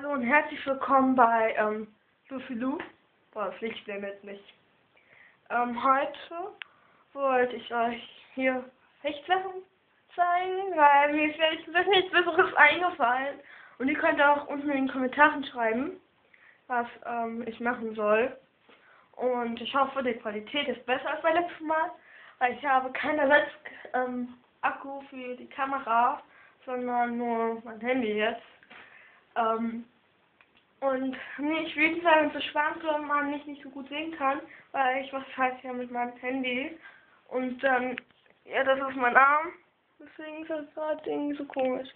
Hallo und herzlich willkommen bei ähm, Lucy Lou. Boah, das Licht blendet nicht. Ähm, heute wollte ich euch hier Hechtsachen zeigen, weil mir ist gesagt nichts Besseres eingefallen. Und ihr könnt auch unten in den Kommentaren schreiben, was ähm, ich machen soll. Und ich hoffe, die Qualität ist besser als beim letzten Mal, weil ich habe keinen Ersatz ähm, Akku für die Kamera, sondern nur mein Handy jetzt. Ähm, und nee, ich will nicht sagen, so schwankt oder man mich nicht so gut sehen kann, weil ich was halt ja mit meinem Handy. Und dann, ja, das ist mein Arm. Deswegen ist das gerade irgendwie so komisch.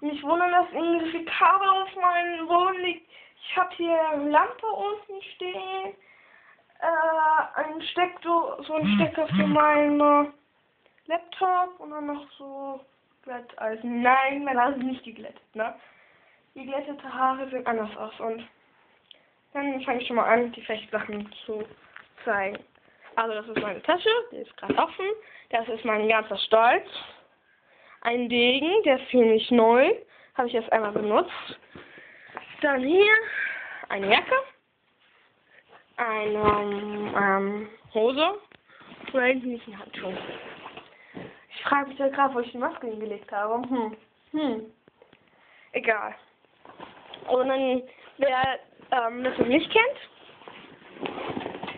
Und ich wundere, dass irgendwie so viel Kabel auf meinem Boden liegt. Ich habe hier eine Lampe unten stehen, äh, ein Steckdo so ein Stecker für meinen Laptop und dann noch so Glätteisen. Nein, meine Nase ist nicht geglättet, ne? Die glättete Haare sehen anders aus und dann fange ich schon mal an, die Fechtsachen zu zeigen. Also das ist meine Tasche, die ist gerade offen. Das ist mein ganzer Stolz. Ein Degen, der ist ziemlich neu. Habe ich erst einmal benutzt. Dann hier eine Jacke. Eine ähm, Hose. Und ein Handschuh. Ich frage mich ja gerade, wo ich die Maske hingelegt habe. Hm. Hm. Egal. Und wer ähm, das noch nicht kennt,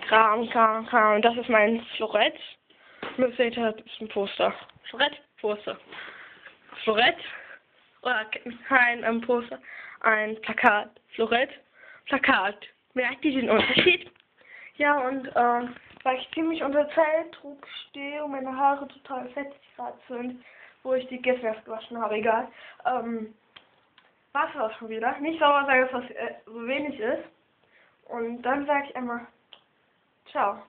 Kram, Kram, Kram, das ist mein Florett. Mit seht das ist ein Poster. Florett, Poster. Florett, oder kein ähm, Poster, ein Plakat. Florett, Plakat. Merkt ihr den Unterschied? Ja, und ähm, weil ich ziemlich unter Zeitdruck stehe und meine Haare total fettig gerade sind, wo ich die gestern erst gewaschen habe, egal. Ähm, war es auch schon wieder. Nicht sauer sagen, dass das äh, so wenig ist. Und dann sage ich einmal, ciao.